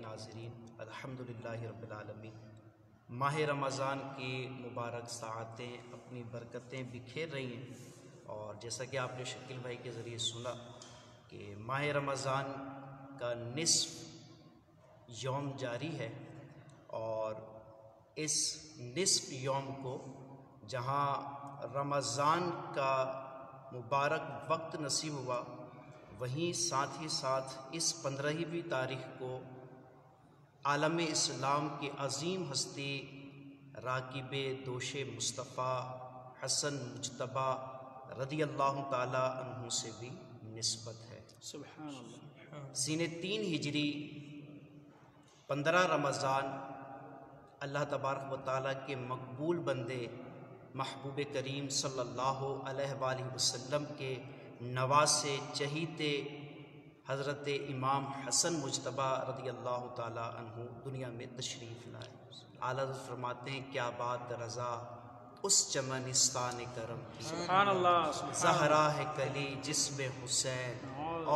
नाजरीन आलमीन। माह रमज़ान की मुबारक सातें अपनी बरकतें बिखेर रही हैं। और जैसा कि आपने शकील भाई के ज़रिए सुना कि माह रमज़ान का निसफ यौम जारी है और इस निसफ यौम को जहाँ रमज़ान का मुबारक वक्त नसीब हुआ, वहीं साथ ही साथ इस पंद्रहवीं तारीख को आलम इस्लाम की अजीम हस्ती राकिब दोष मुस्तफ़ा हसन मुजतबा रदी अल्लाह अन्हु से भी नस्बत है। सीने तीन हिजरी पंद्रह रमज़ान अल्लाह तबारक व ताली के मकबूल बंदे महबूब करीम सल्लल्लाहु अलैहि वसल्लम के नवासे चहीते हज़रत इमाम हसन मुजतबा रदी अल्लाह तु दुनिया में तशरीफ़ लाए। आला फरमाते हैं क्या बात रज़ा उस चमनिस्तान करम की जहरा है कली जिसमें हुसैन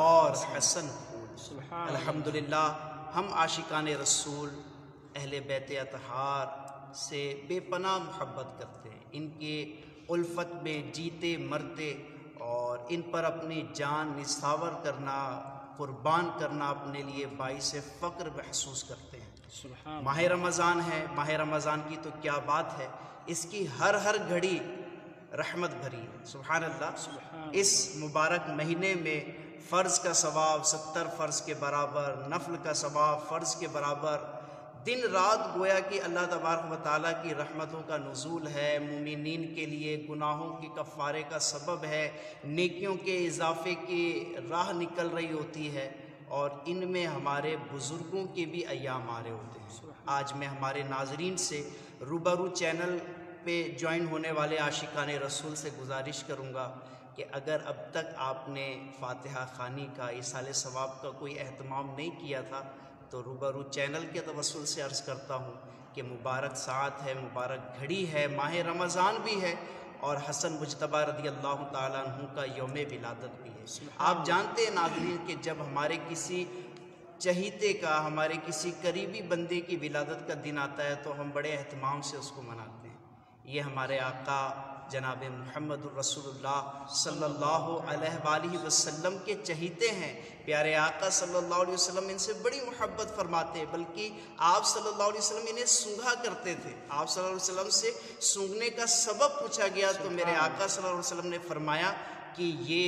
और हसन फूल अल्हम्दुलिल्लाह हम आशिकान रसूल अहल बैत अतहार से बेपना मोहब्बत करते हैं। इनके उल्फत में जीते मरते और इन पर अपनी जान निसावर करना कुर्बान करना अपने लिए बाईस फ़क्र महसूस करते हैं। माह रमज़ान है माह रमज़ान की तो क्या बात है? इसकी हर हर घड़ी रहमत भरी है। सुबहान अल्लाह। इस मुबारक महीने में फ़र्ज़ का सवाब सत्तर फ़र्ज़ के बराबर नफल का सवाब फ़र्ज़ के बराबर दिन रात गोया कि अल्लाह तबारक ताली की रहमतों का नज़ूल है मुमिन के लिए गुनाहों के कफ़ारे का सबब है, नेकियों के इजाफ़े की राह निकल रही होती है और इनमें हमारे बुज़ुर्गों के भी अयाम आ रहे होते हैं। आज मैं हमारे नाजरीन से रूबरू चैनल पे ज्वाइन होने वाले आशिकान रसूल से गुजारिश करूँगा कि अगर अब तक आपने फ़ातिहा खानी का इसाल सवाब का कोई अहतमाम नहीं किया था तो रूबरू चैनल के तवसल से अर्ज़ करता हूँ कि मुबारक साथ है मुबारक घड़ी है माह रमज़ान भी है और हसन मुशतबा रदी अल्लाह तु का योम विलादत भी है। आप जानते हैं नाजरीन कि जब हमारे किसी चहीते का हमारे किसी करीबी बंदे की विलादत का दिन आता है तो हम बड़े अहतमाम से उसको मनाते हैं। ये हमारे आका जनाब मोहम्मद रसूलुल्लाह वसल्लम के चहीते हैं। प्यारे आका सल्लल्लाहु अलैहि वसल्लम इनसे बड़ी मोहब्बत फरमाते हैं बल्कि आप सल्लल्लाहु अलैहि वसल्लम इन्हें सूंघा करते थे। आप सल्लल्लाहु अलैहि वसल्लम से सूंघने का सबब पूछा गया तो मेरे आका सल्लल्लाहु अलैहि वसल्लम ने फरमाया कि ये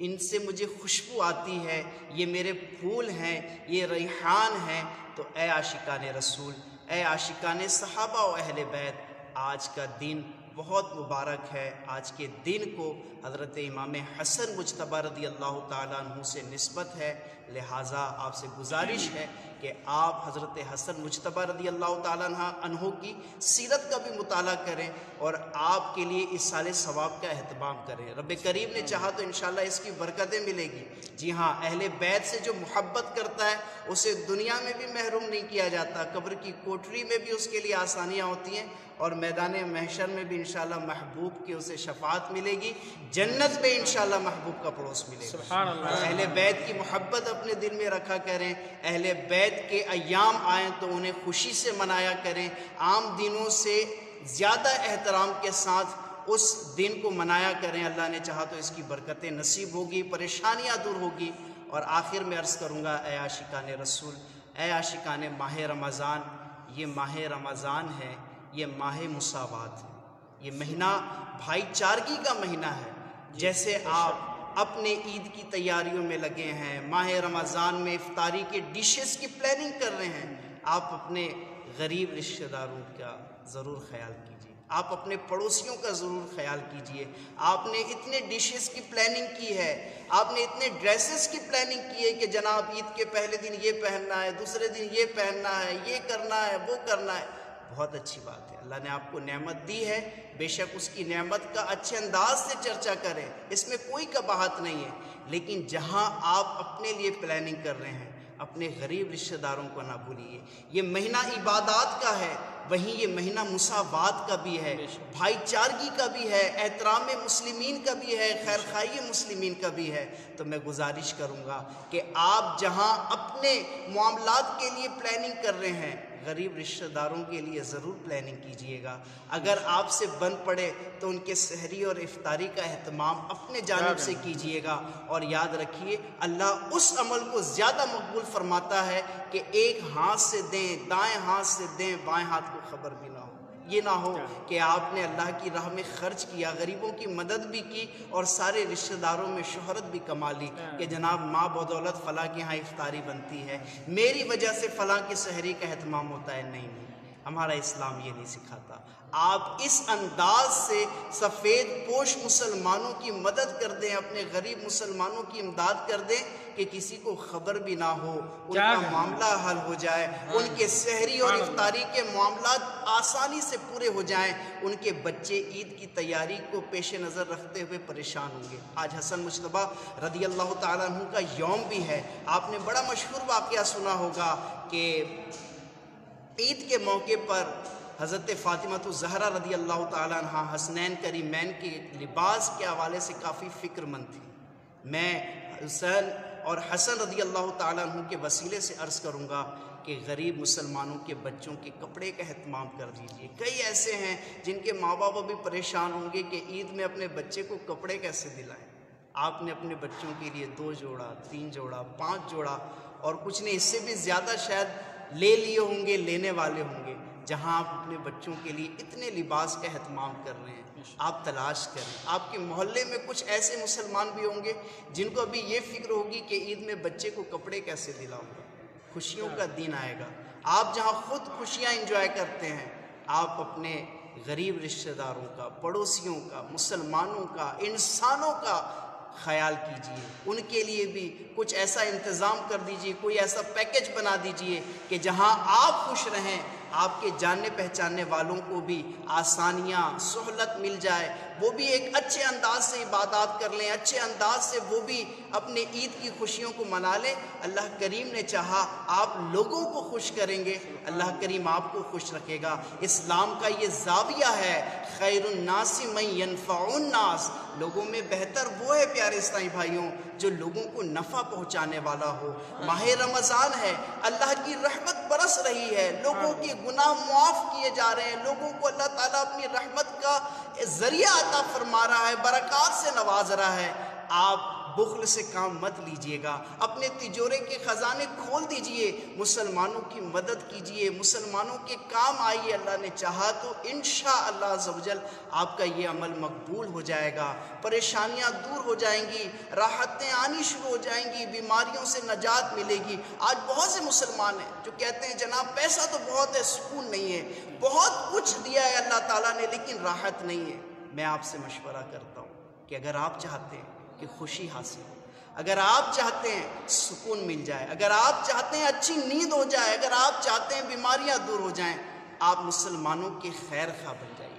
इनसे मुझे खुशबू आती है ये मेरे फूल हैं ये रेहान हैं। तो ए आशिकान रसूल ए आशिकान सहाबा व अहल बैत आज का दिन बहुत मुबारक है आज के दिन को। हज़रत इमाम हसन मुजतबा रदी अल्लाह तु से नस्बत है। लिहाजा आपसे गुजारिश है कि आप हज़रत हसन मुजतबा रदी अल्लाह तहों की सीरत का भी मुताला करें और आपके लिए इस साल सवाब का अहतमाम करें। रब करीम ने चाहा तो इन इसकी बरकतें मिलेगी। जी हाँ अहल बैत से जो मोहब्बत करता है, उसे दुनिया में भी महरूम नहीं किया जाता। कब्र की कोठरी में भी उसके लिए आसानियाँ होती हैं और मैदान महशर में भी इन महबूब की उसे शफात मिलेगी। जन्नत में इन महबूब का पड़ोस मिलेगा। अहल बैत की मोहब्बत अपने दिल में रखा करें। अहल बैत के अयाम आएँ तो उन्हें खुशी से मनाया करें। आम दिनों से ज़्यादा एहतराम के साथ उस दिन को मनाया करें। अल्लाह ने चाहा तो इसकी बरकतें नसीब होगी परेशानियाँ दूर होगी। और आखिर में अर्ज़ करूँगा ए आशिकान रसूल ए आशिकान माह रमज़ान ये माह रमज़ान है ये माह मुसावात है। ये महीना भाईचारगी का महीना है। जैसे आप अपने ईद की तैयारियों में लगे हैं, माह रमज़ान में इफ्तारी के डिशेस की प्लानिंग कर रहे हैं, आप अपने गरीब रिश्तेदारों का ज़रूर ख्याल कीजिए। आप अपने पड़ोसियों का ज़रूर ख्याल कीजिए। आपने इतने डिशेस की प्लानिंग की है, आपने इतने ड्रेसेस की प्लानिंग की है कि जनाब ईद के पहले दिन ये पहनना है, दूसरे दिन ये पहनना है, ये करना है, वो करना है। बहुत अच्छी बात है। अल्लाह ने आपको नेमत दी है, बेशक उसकी नेमत का अच्छे अंदाज से चर्चा करें, इसमें कोई कबाहत नहीं है। लेकिन जहाँ आप अपने लिए प्लानिंग कर रहे हैं, अपने गरीब रिश्तेदारों को ना भूलिए। ये महीना इबादत का है वहीं ये महीना मुसावात का भी है भाईचारगी का भी है एहतराम मुस्लिमीन का भी है खैर खाई मुस्लिमीन का भी है। तो मैं गुजारिश करूँगा कि आप जहाँ अपने मामला के लिए प्लानिंग कर रहे हैं गरीब रिश्तेदारों के लिए ज़रूर प्लानिंग कीजिएगा। अगर आपसे बन पड़े तो उनके सहरी और इफ्तारी का अहतमाम अपने जानब से कीजिएगा। और याद रखिए अल्लाह उस अमल को ज़्यादा मकबूल फरमाता है कि एक हाथ से दें दाएँ हाथ से दें बाएँ हाथ को खबर भी ना हो। ये ना हो कि आपने अल्लाह की राह में खर्च किया, गरीबों की मदद भी की और सारे रिश्तेदारों में शोहरत भी कमा ली कि जनाब माँ बदौलत फ़लाँ के यहाँ इफ्तारी बनती है। मेरी वजह से फ़लाँ की शहरी का अहतमाम होता है। नहीं नहीं। हमारा इस्लाम ये नहीं सिखाता। आप इस अंदाज से सफ़ेद पोश मुसलमानों की मदद कर दें अपने गरीब मुसलमानों की इमदाद कर दें कि किसी को खबर भी ना हो उनका मामला हल हो जाए उनके शहरी और इफ्तारी के मामला आसानी से पूरे हो जाएँ उनके बच्चे ईद की तैयारी को पेश नज़र रखते हुए परेशान होंगे। आज हसन मुशतबा रदी अल्लाह तु का यौम भी है। आपने बड़ा मशहूर वाक़ सुना होगा कि ईद के मौके पर हज़रत फ़ातिमा तो जहरा रदी अल्लाह तहा हसनैन करीमैन के लिबास के हवाले से काफ़ी फ़िक्रमंद थी। मैं हुसैन और हसन रदी अल्लाह तु के वसीले से अर्ज़ करूँगा कि गरीब मुसलमानों के बच्चों के कपड़े का अहतमाम कर दीजिए। कई ऐसे हैं जिनके माँ बाप भी परेशान होंगे कि ईद में अपने बच्चे को कपड़े कैसे दिलाएँ? आपने अपने बच्चों के लिए दो जोड़ा, तीन जोड़ा, पाँच जोड़ा और कुछ ने इससे भी ज़्यादा शायद ले लिए होंगे, लेने वाले होंगे, जहाँ आप अपने बच्चों के लिए इतने लिबास का अहतमाम कर रहे हैं, आप तलाश करें। आपके मोहल्ले में कुछ ऐसे मुसलमान भी होंगे, जिनको अभी ये फ़िक्र होगी कि ईद में बच्चे को कपड़े कैसे दिलाऊँगा। खुशियों का दिन आएगा। आप जहाँ खुद खुशियाँ इंजॉय करते हैं, आप अपने गरीब रिश्तेदारों का, पड़ोसियों का, मुसलमानों का, इंसानों का ख्याल कीजिए। उनके लिए भी कुछ ऐसा इंतज़ाम कर दीजिए, कोई ऐसा पैकेज बना दीजिए कि जहाँ आप खुश रहें, आपके जानने पहचानने वालों को भी आसानियाँ, सहूलत मिल जाए। वो भी एक अच्छे अंदाज से इबादत कर लें, अच्छे अंदाज से वो भी अपने ईद की खुशियों को मना लें। अल्लाह करीम ने चाहा आप लोगों को खुश करेंगे, अल्लाह करीम आपको खुश रखेगा। इस्लाम का ये जाविया है खैरनासी मयनफ़ाउन्नास लोगों में बेहतर वो है, प्यारे साई भाइयों, जो लोगों को नफ़ा पहुँचाने वाला हो। माह रमज़ान है, अल्लाह की रहमत बरस रही है। लोगों के गुनाह मुआफ़ किए जा रहे हैं। लोगों को अल्लाह ताला अपनी रहमत का ज़रिया अता फरमा रहा है, बरक़ात से नवाज़ रहा है। आप बुखल से काम मत लीजिएगा। अपने तिजोरे के ख़जाने खोल दीजिए। मुसलमानों की मदद कीजिए। मुसलमानों के काम आइए, अल्लाह ने चाहा तो इन अल्लाह आपका ये अमल मकबूल हो जाएगा। परेशानियाँ दूर हो जाएँगी। राहतें आनी शुरू हो जाएँगी। बीमारियों से नजात मिलेगी। आज बहुत से मुसलमान हैं जो कहते हैं, जनाब, पैसा तो बहुत है, सुकून नहीं है। बहुत कुछ दिया है अल्लाह ताला ने, लेकिन राहत नहीं है। मैं आपसे मशवरा करता हूँ कि अगर आप चाहते हैं कि खुशी हासिल हो। अगर आप चाहते हैं सुकून मिल जाए अगर आप चाहते हैं अच्छी नींद हो जाए अगर आप चाहते हैं बीमारियाँ दूर हो जाएँ आप मुसलमानों के खैर खा बन जाइए।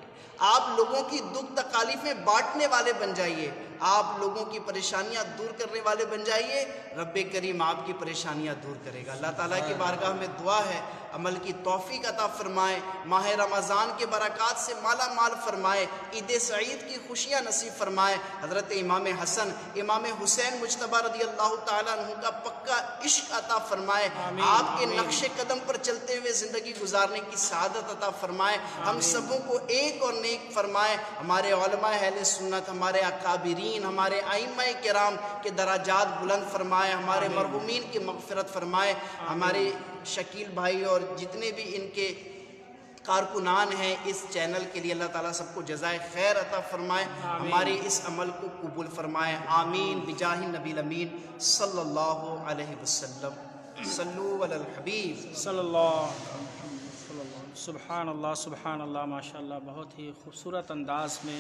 आप लोगों की दुख तकालीफें बांटने वाले बन जाइए। आप लोगों की परेशानियाँ दूर करने वाले बन जाइए। रब करीम आपकी परेशानियाँ दूर करेगा। अल्लाह ताला की बारगाह में दुआ है अमल की तोफ़ी अता फ़रमाए माह रमज़ान के बरक़ात से माला माल फरमाए ईद सईद की खुशियाँ नसीब फरमाए। हज़रत इमाम हसन इमाम हुसैन मुशतबा रदी अल्लाह तु का पक्का इश्क अता फ़रमाए। आपके नक्श कदम पर चलते हुए ज़िंदगी गुजारने की शहादत अता फ़रमाए। हम सबों को एक और नेक फरमाए। हमारे अहल सुन्नत हमारे अकाबरीन हमारे आइम कराम के दराजात बुलंद फरमाए। हमारे मरहुमीन की मगफरत फरमाए। हमारे शकील भाई और जितने भी इनके कारकुनान हैं इस चैनल के लिए अल्लाह ताला सबको जजाय खैर अता फरमाए हमारे इस अमल को कबूल फरमाए। आमीन। बिजाही नबी अमीन। सल्लल्लाहु अलैहि वसल्लम। सल्लु अलल हबीब। सुबहान अल्लाह सुबहान अल्लाह माशाल्लाह। बहुत ही खूबसूरत अंदाज में